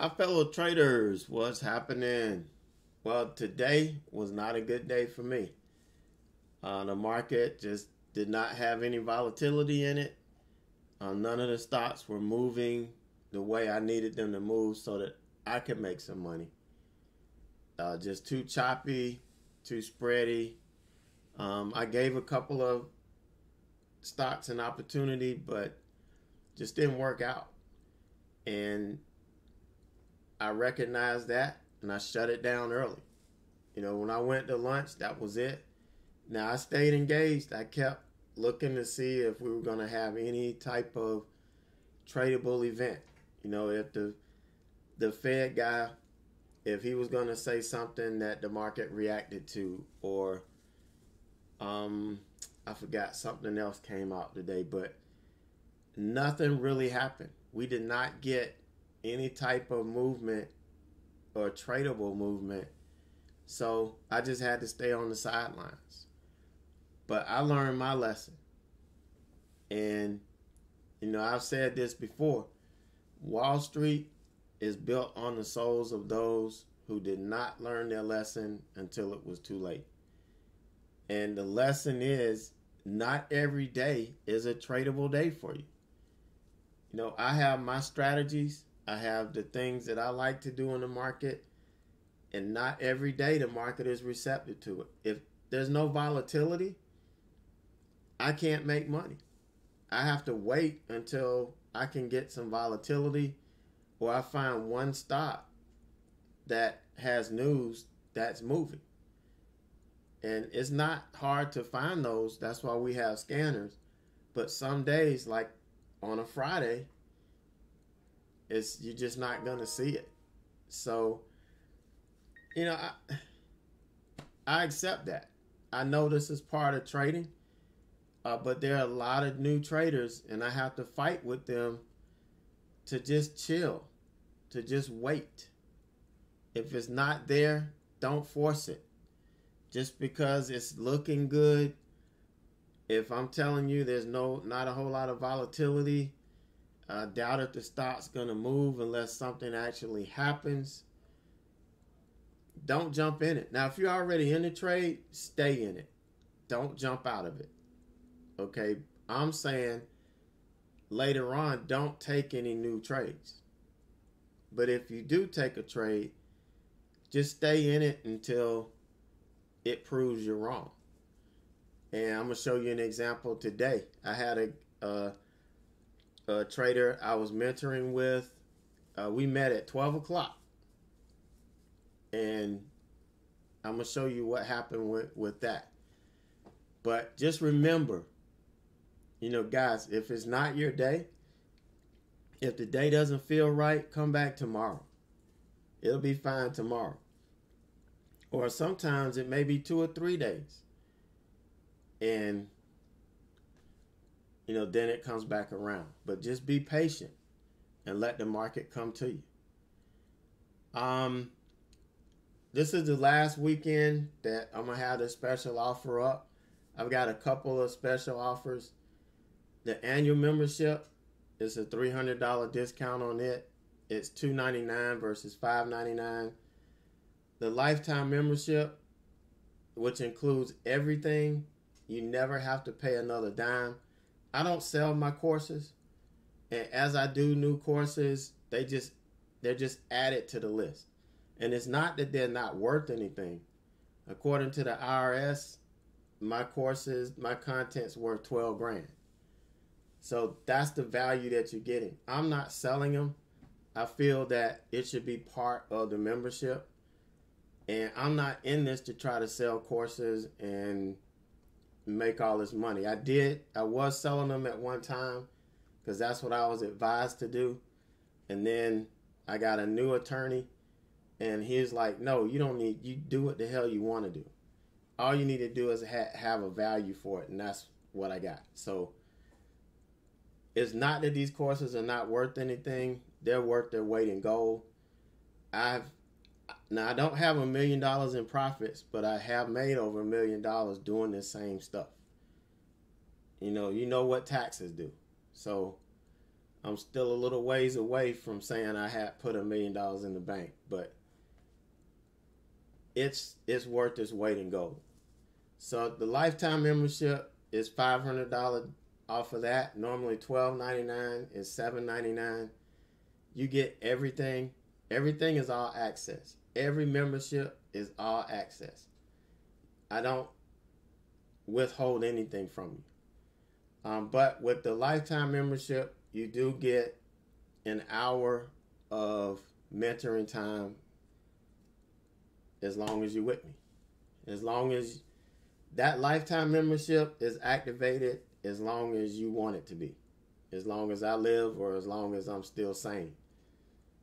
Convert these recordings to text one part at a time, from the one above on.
Hi, fellow traders. What's happening? Well, today was not a good day for me. Uh, the market just did not have any volatility in it. Uh, none of the stocks were moving the way I needed them to move so that I could make some money. Uh, just too choppy, too spready. Um, I gave a couple of stocks an opportunity, but just didn't work out. And I recognized that and I shut it down early. You know, when I went to lunch, that was it. Now I stayed engaged. I kept looking to see if we were going to have any type of tradable event. You know, if the the Fed guy, if he was going to say something that the market reacted to, or um, I forgot something else came out today, but nothing really happened. We did not get any type of movement or tradable movement. So I just had to stay on the sidelines. But I learned my lesson. And, you know, I've said this before Wall Street is built on the souls of those who did not learn their lesson until it was too late. And the lesson is not every day is a tradable day for you. You know, I have my strategies, I have the things that I like to do in the market, and not every day the market is receptive to it. If there's no volatility, I can't make money. I have to wait until I can get some volatility or I find one stock that has news that's moving. And it's not hard to find those. That's why we have scanners. But some days, like on a Friday, it's you're just not gonna see it. So, you know, I I accept that. I know this is part of trading, uh, but there are a lot of new traders, and I have to fight with them to just chill, to just wait. If it's not there, don't force it. Just because it's looking good, if I'm telling you there's no not a whole lot of volatility, I doubt if the stock's gonna move unless something actually happens. Don't jump in it. Now, if you're already in the trade, stay in it. Don't jump out of it. Okay, I'm saying later on, don't take any new trades. But if you do take a trade, just stay in it until it proves you're wrong. And I'm gonna show you an example today. I had a, a, a trader I was mentoring with. Uh, we met at 12 o'clock, and I'm gonna show you what happened with, with that. But just remember, you know, guys, if it's not your day, if the day doesn't feel right, come back tomorrow. It'll be fine tomorrow. Or sometimes it may be two or three days. And, you know, then it comes back around. But just be patient and let the market come to you. Um, this is the last weekend that I'm gonna have the special offer up. I've got a couple of special offers. The annual membership is a $300 discount on it. It's 299 versus 599. The lifetime membership, which includes everything, you never have to pay another dime. I don't sell my courses, and as I do new courses, they just they're just added to the list. And it's not that they're not worth anything. According to the IRS, my courses, my content's worth 12 grand. So that's the value that you're getting. I'm not selling them. I feel that it should be part of the membership. And I'm not in this to try to sell courses and make all this money. I did, I was selling them at one time because that's what I was advised to do. And then I got a new attorney and he's like, no, you don't need, you do what the hell you want to do. All you need to do is ha- have a value for it. And that's what I got. So it's not that these courses are not worth anything. They're worth their weight in gold. I've, now I don't have a million dollars in profits, but I have made over a million dollars doing this same stuff. You know, you know what taxes do. So I'm still a little ways away from saying I had put a million dollars in the bank, but it's it's worth its weight in gold. So the lifetime membership is five hundred dollars off of that. Normally twelve ninety nine is seven ninety nine. You get everything. Everything is all access. Every membership is all access. I don't withhold anything from you. Um, but with the lifetime membership, you do get an hour of mentoring time as long as you're with me. As long as that lifetime membership is activated, as long as you want it to be. As long as I live or as long as I'm still sane.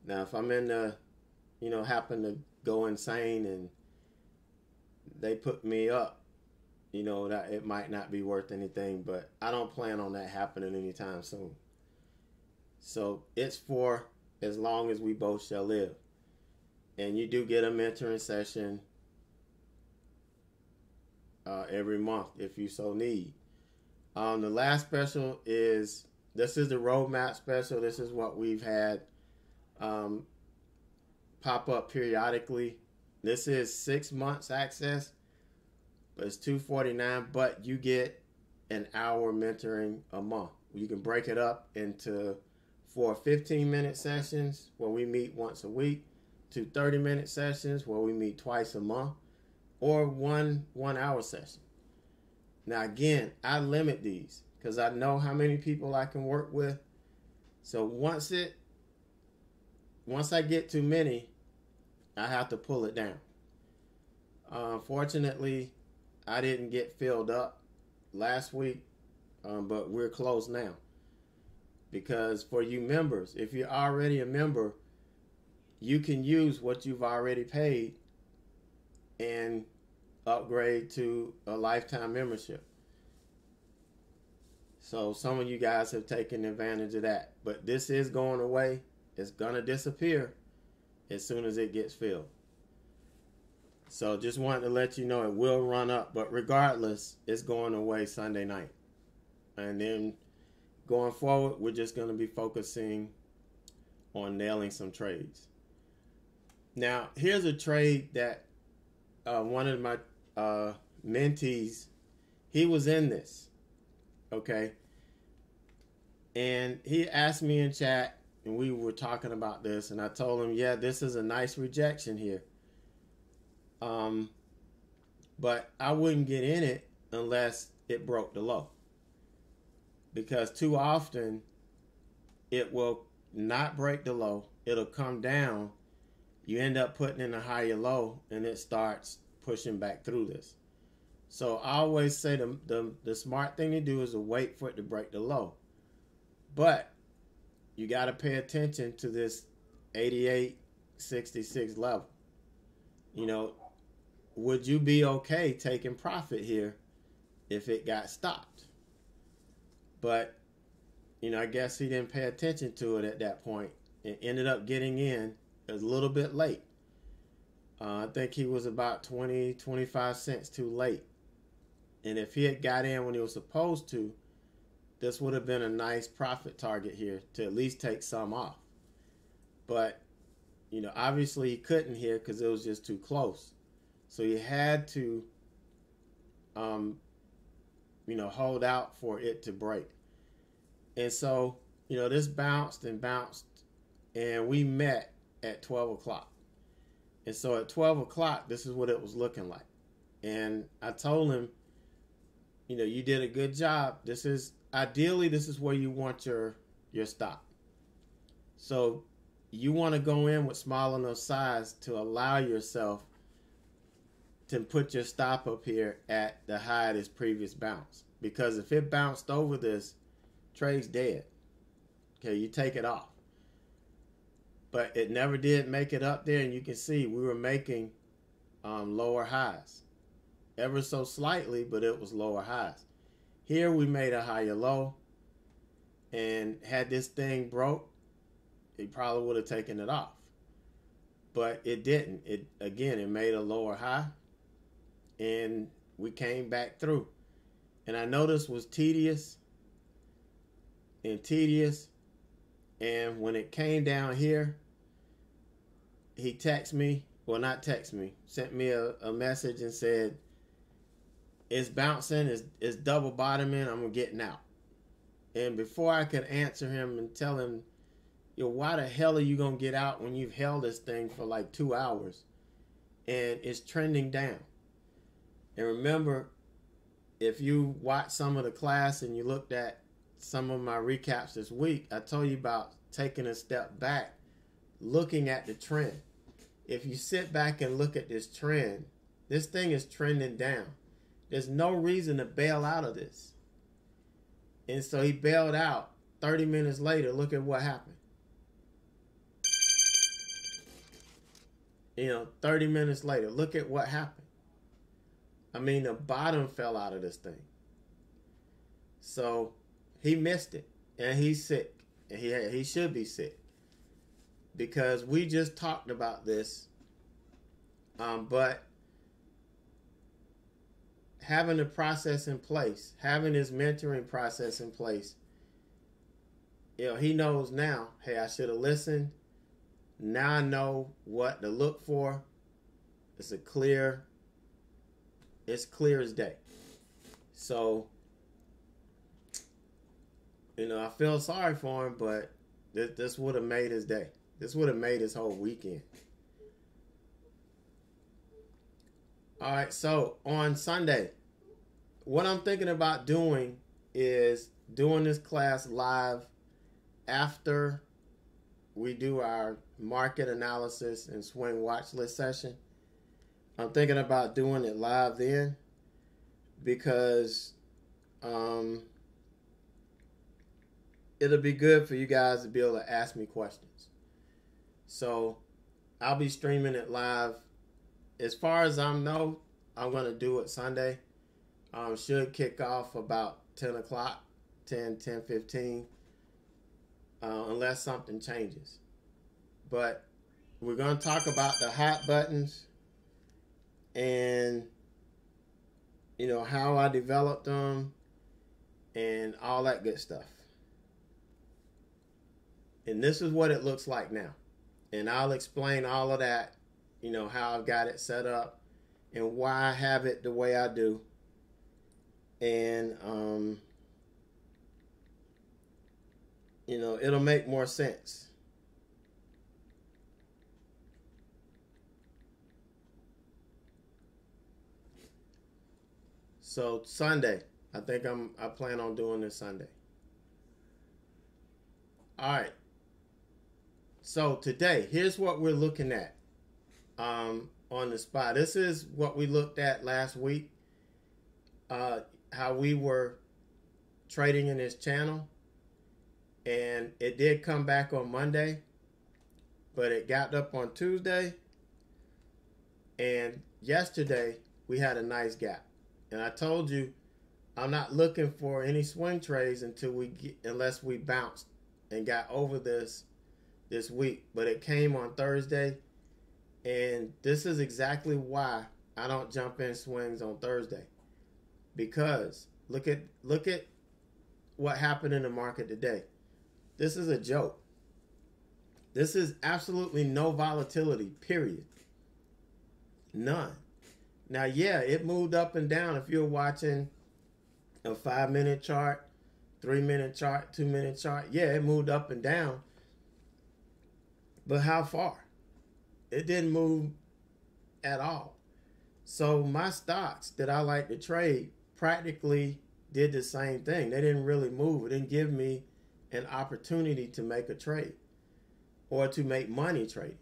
Now, if I'm in the, you know, happen to go insane and they put me up, you know, that it might not be worth anything, but I don't plan on that happening anytime soon. So it's for as long as we both shall live. And you do get a mentoring session uh, every month if you so need. Um, the last special is this is the roadmap special. This is what we've had um, pop up periodically. This is six months access, but it's two forty nine. But you get an hour mentoring a month. You can break it up into four 15 minute sessions where we meet once a week, to 30 minute sessions where we meet twice a month, or one one hour session. Now again, I limit these because I know how many people I can work with. So once it once I get too many, I have to pull it down. Uh, I didn't get filled up last week, um, but we're close now. Because for you members, if you're already a member, you can use what you've already paid and upgrade to a lifetime membership. So some of you guys have taken advantage of that. But this is going away. It's going to disappear as soon as it gets filled. So just wanted to let you know it will run up, but regardless, it's going away Sunday night. And then going forward, we're just going to be focusing on nailing some trades. Now, here's a trade that uh, one of my uh, mentees, he was in this, okay? And he asked me in chat, and we were talking about this, and I told him, yeah, this is a nice rejection here. Um, but I wouldn't get in it unless it broke the low. Because too often it will not break the low, it'll come down. You end up putting in a higher low, and it starts pushing back through this. So I always say the, the, the smart thing to do is to wait for it to break the low. But you got to pay attention to this 88 66 level. You know, would you be okay taking profit here if it got stopped? But, you know, I guess he didn't pay attention to it at that point and ended up getting in a little bit late. Uh, I think he was about 20, 25 cents too late. And if he had got in when he was supposed to, this would have been a nice profit target here to at least take some off. But, you know, obviously he couldn't here because it was just too close. So you had to, um, you know, hold out for it to break. And so, you know, this bounced and bounced, and we met at 12 o'clock. And so at 12 o'clock, this is what it was looking like. And I told him, you know, you did a good job. This is ideally this is where you want your your stop. So you want to go in with small enough size to allow yourself to put your stop up here at the high of this previous bounce. Because if it bounced over this, trade's dead. Okay, you take it off. But it never did make it up there, and you can see we were making um, lower highs. Ever so slightly, but it was lower highs. Here we made a higher low, and had this thing broke, it probably would have taken it off. But it didn't. It again, it made a lower high, and we came back through. And I know this was tedious and tedious, And when it came down here, he texted me, well, not text me, sent me a, a message and said, it's bouncing, it's, it's double bottoming, I'm getting out. And before I could answer him and tell him, yo, why the hell are you going to get out when you've held this thing for like two hours and it's trending down? And remember, if you watch some of the class and you looked at some of my recaps this week, I told you about taking a step back, looking at the trend. If you sit back and look at this trend, this thing is trending down. There's no reason to bail out of this. And so he bailed out. 30 minutes later, look at what happened. You know, 30 minutes later, look at what happened. I mean, the bottom fell out of this thing. So he missed it, and he's sick, and he he should be sick because we just talked about this. Um, but having the process in place, having his mentoring process in place, you know, he knows now, hey, I should have listened. Now I know what to look for. It's a clear, it's clear as day. So, you know, I feel sorry for him, but this, this would have made his day. This would have made his whole weekend. All right, so on Sunday, what I'm thinking about doing is doing this class live after we do our market analysis and swing watch list session. I'm thinking about doing it live then because um, it'll be good for you guys to be able to ask me questions. So I'll be streaming it live. As far as I know, I'm to do it Sunday. Um, should kick off about 10 o'clock, 10, 10, 15, uh, unless something changes. But we're to talk about the hot buttons and, you know, how I developed them and all that good stuff. And this is what it looks like now. And I'll explain all of that, you know, how I've got it set up and why I have it the way I do and um, you know it'll make more sense. So Sunday, I think I'm I plan on doing this Sunday. All right. So today, here's what we're looking at um, on the spot. This is what we looked at last week. Uh, how we were trading in this channel and it did come back on Monday but it got up on Tuesday and yesterday we had a nice gap and I told you I'm not looking for any swing trades until we get unless we bounced and got over this this week but it came on Thursday and this is exactly why I don't jump in swings on Thursday because look at look at what happened in the market today. This is a joke. This is absolutely no volatility, period. None. Now, yeah, it moved up and down. If you're watching a five minute chart, three minute chart, two minute chart, yeah, it moved up and down. But how far? It didn't move at all. So, my stocks that I like to trade practically did the same thing. They didn't really move. It didn't give me an opportunity to make a trade or to make money trading.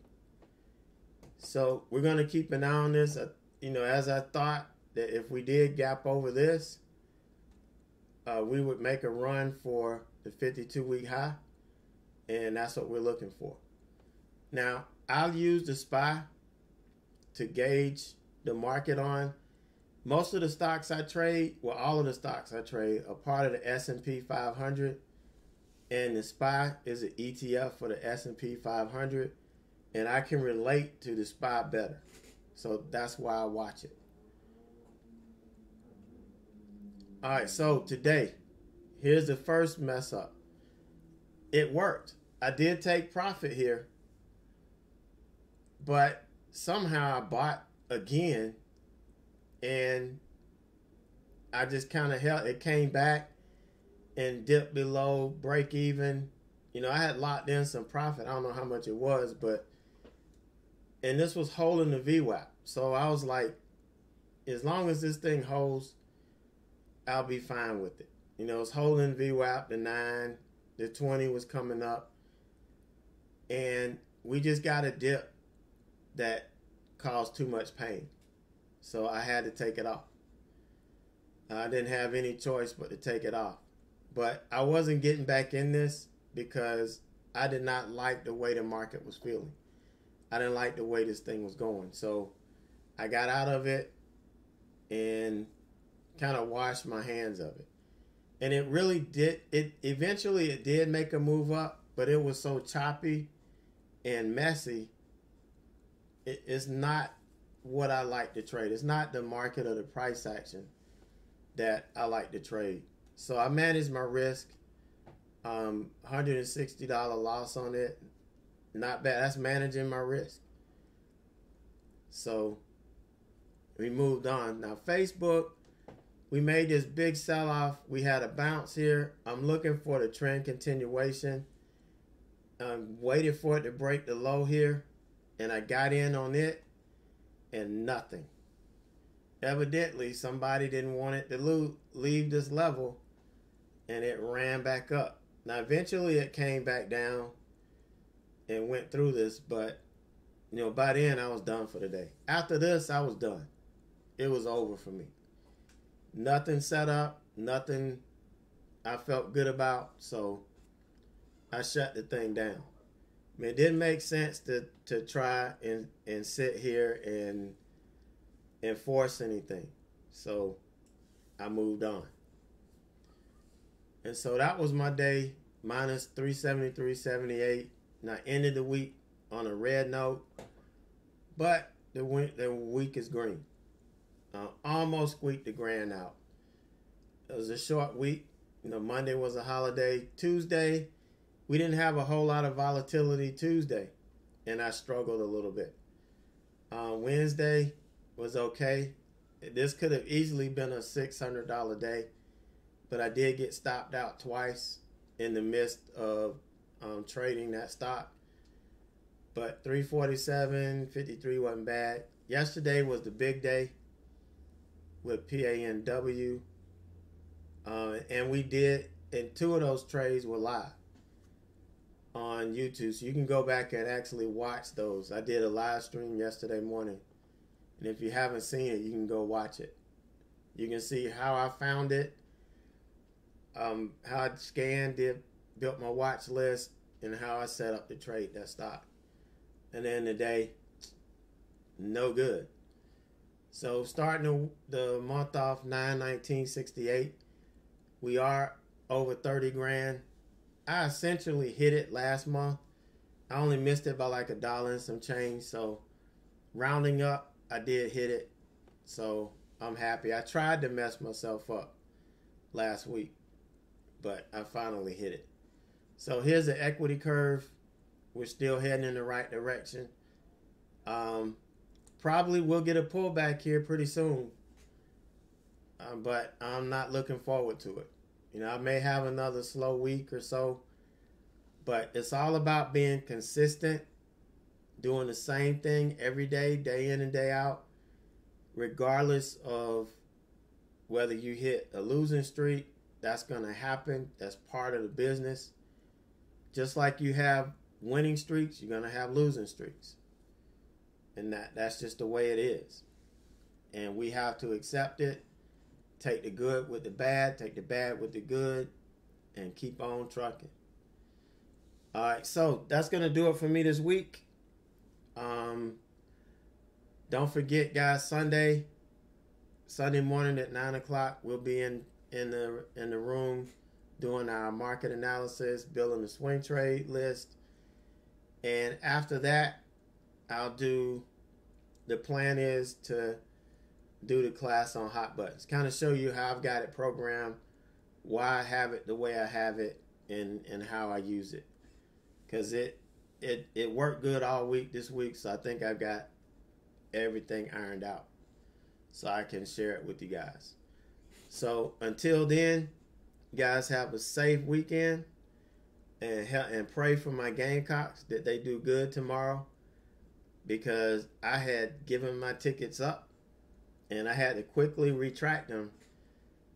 So we're going to keep an eye on this. Uh, you know, as I thought that if we did gap over this, uh, we would make a run for the 52 week high. And that's what we're looking for. Now, I'll use the SPY to gauge the market on most of the stocks I trade, well, all of the stocks I trade are part of the S&P 500, and the SPY is an ETF for the S&P 500, and I can relate to the SPY better. So that's why I watch it. All right, so today, here's the first mess up. It worked. I did take profit here, but somehow I bought again, and I just kind of held. It came back and dipped below break even. You know, I had locked in some profit. I don't know how much it was, but and this was holding the VWAP. So I was like, as long as this thing holds, I'll be fine with it. You know, it's holding VWAP, the nine, the 20 was coming up. And we just got a dip that caused too much pain. So I had to take it off. I didn't have any choice but to take it off. But I wasn't getting back in this because I did not like the way the market was feeling. I didn't like the way this thing was going. So I got out of it and kind of washed my hands of it. And it really did it eventually it did make a move up, but it was so choppy and messy. It, it's not what I like to trade. It's not the market or the price action that I like to trade. So I manage my risk. Um, $160 loss on it. Not bad. That's managing my risk. So we moved on. Now Facebook, we made this big sell off. We had a bounce here. I'm looking for the trend continuation. I'm waiting for it to break the low here. And I got in on it and nothing. Evidently, somebody didn't want it to leave this level and it ran back up. Now, eventually, it came back down and went through this, but you know, by then I was done for the day. After this, I was done. It was over for me. Nothing set up, nothing I felt good about, so I shut the thing down. I mean, it didn't make sense to to try and and sit here and enforce anything. So I moved on. And so that was my day, minus 373, 78. And I ended the week on a red note, but the week, the week is green. Uh, almost squeaked the grand out. It was a short week. You know, Monday was a holiday. Tuesday, we didn't have a whole lot of volatility Tuesday, and I struggled a little bit. Uh, Wednesday was okay. This could have easily been a $600 day but I did get stopped out twice in the midst of um, trading that stock. But 347, 53 wasn't bad. Yesterday was the big day with PANW. Uh, and we did, and two of those trades were live on YouTube. So you can go back and actually watch those. I did a live stream yesterday morning. And if you haven't seen it, you can go watch it. You can see how I found it um, how I scanned it, built my watch list, and how I set up to trade that stock. And then the day, no good. So starting the, month off 9 1968, we are over 30 grand. I essentially hit it last month. I only missed it by like a dollar and some change. So rounding up, I did hit it. So I'm happy. I tried to mess myself up last week but I finally hit it. So here's the equity curve. We're still heading in the right direction. Um, probably we'll get a pullback here pretty soon, um, but I'm not looking forward to it. You know, I may have another slow week or so, but it's all about being consistent, doing the same thing every day, day in and day out, regardless of whether you hit a losing streak that's going to happen. That's part of the business. Just like you have winning streaks, you're going to have losing streaks. And that that's just the way it is. And we have to accept it. Take the good with the bad, take the bad with the good, and keep on trucking. All right, so that's to do it for me this week. Um, don't forget, guys, Sunday, Sunday morning at 9 o'clock, we'll be in in the in the room doing our market analysis, building the swing trade list. And after that, I'll do the plan is to do the class on hot buttons. Kind of show you how I've got it programmed, why I have it the way I have it, and, and how I use it. because it it it worked good all week this week. So I think I've got everything ironed out, so I can share it with you guys. So until then, guys have a safe weekend and help, and pray for my Gamecocks that they do good tomorrow because I had given my tickets up and I had to quickly retract them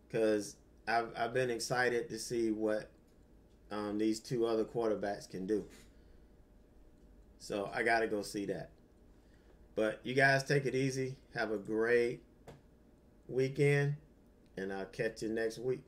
because I've, I've been excited to see what um, these two other quarterbacks can do. So I got to go see that. But you guys take it easy. Have a great weekend, and I'll catch you next week.